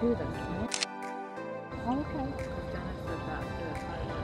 to this. Okay. Dennis said that